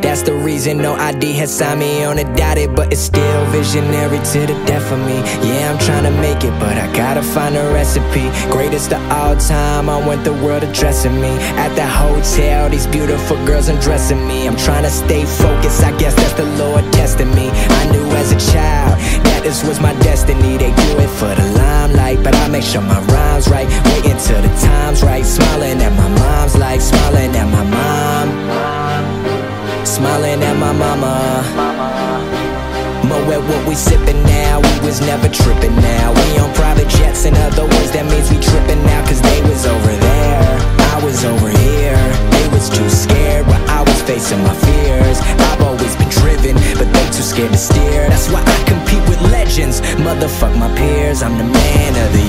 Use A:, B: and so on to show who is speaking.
A: That's the reason no ID has signed me on a dotted, but it's still visionary to the death of me. Yeah, I'm trying to make it, but I gotta find a recipe. Greatest of all time, I want the world addressing me. At the hotel, these beautiful girls undressing me. I'm trying to stay focused, I guess that's the Lord testing me. I knew as a child that this was my destiny. They do it for the limelight, but I make sure my rhymes right. Waiting till the time's right, smiling at my smiling at my mama. Mo at what we sippin' now, we was never trippin' now. We on private jets, in other words, that means we trippin' now. Cause they was over there, I was over here. They was too scared while I was facing my fears. I've always been driven, but they too scared to steer. That's why I compete with legends. Motherfuck my peers, I'm the man of the.